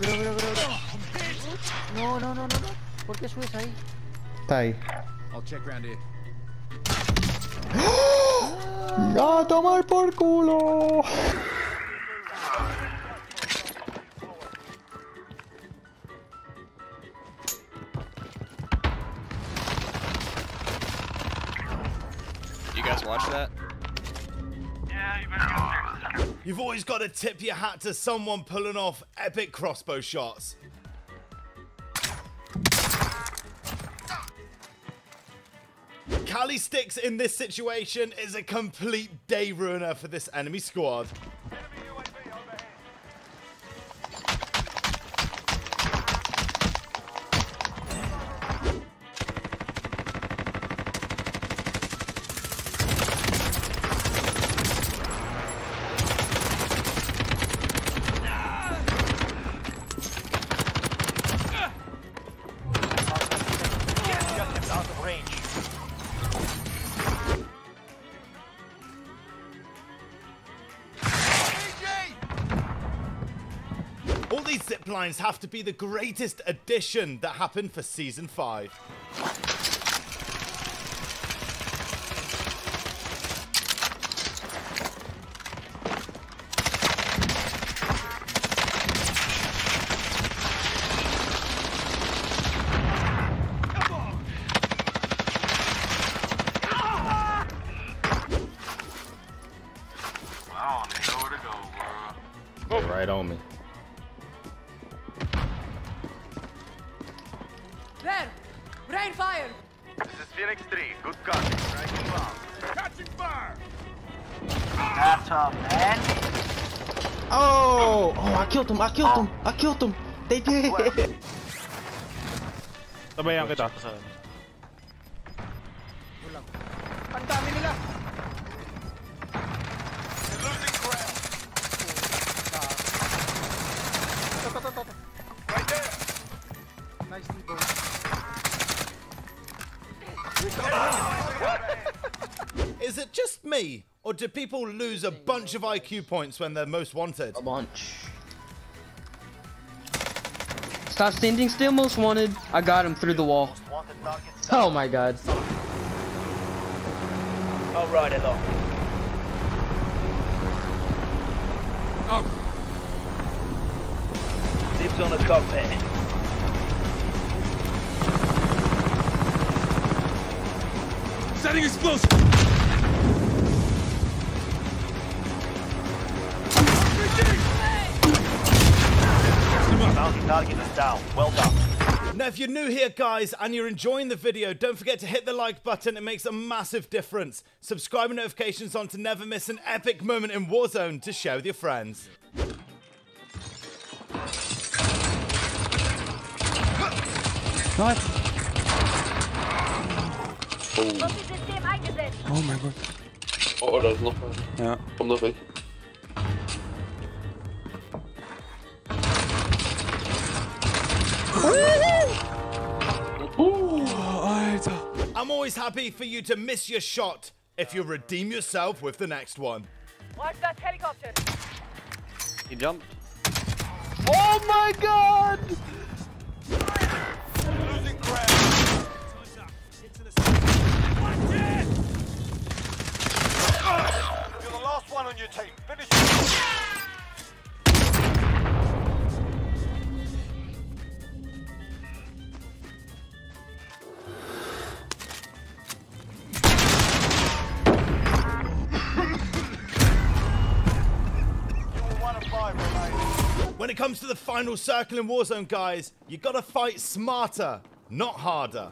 Bro, bro, bro, bro. No, no, no, no, no. ¿Por qué subes ahí? Está ahí. I'll check around here. ¡Ah! ¡A tomar por culo! You guys watch that? Yeah, you better get there. You've always got to tip your hat to someone pulling off epic crossbow shots. Cali Sticks in this situation is a complete day ruiner for this enemy squad. These zip lines have to be the greatest addition that happened for season 5. I don't even know where to go, bro. They're right on me. There! Rain fire! This is Phoenix 3. Good copy. Striking bomb. Catching fire! That's up, man. Oh! Oh, I killed him! I killed him! I killed him! They did! Sabayan kita. Ang dami nila! It just me, or do people lose a bunch of IQ points when they're most wanted? A bunch. Stop standing still, most wanted. I got him through the wall. Oh my god. All right, hello. Oh. Dibs on the cockpit. Setting explosive! Bounty target is down. Well done. Now, if you're new here, guys, and you're enjoying the video, don't forget to hit the like button. It makes a massive difference. Subscribe and notifications on to never miss an epic moment in Warzone to share with your friends. What? Waffensystem eingesetzt! Oh my god. Oh, dat is nog een. Ja. Kom nog weg. I'm always happy for you to miss your shot if you redeem yourself with the next one. Watch that helicopter! He jumped. Oh my god! Losing ground. When it comes to the final circle in Warzone, guys, you gotta fight smarter, not harder.